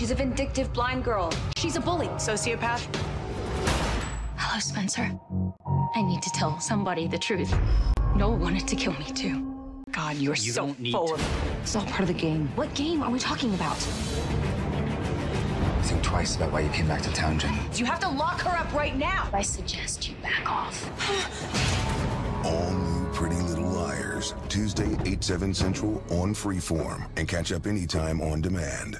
She's a vindictive blind girl. She's a bully. Sociopath? Hello, Spencer. I need to tell somebody the truth. Noel wanted to kill me too. God, you're You so full to. of. It's all part of the game. What game are we talking about? Think twice about why you came back to town, Jenna. You have to lock her up right now. I suggest you back off. All new Pretty Little Liars. Tuesday, 8, 7 Central on Freeform. And catch up anytime on demand.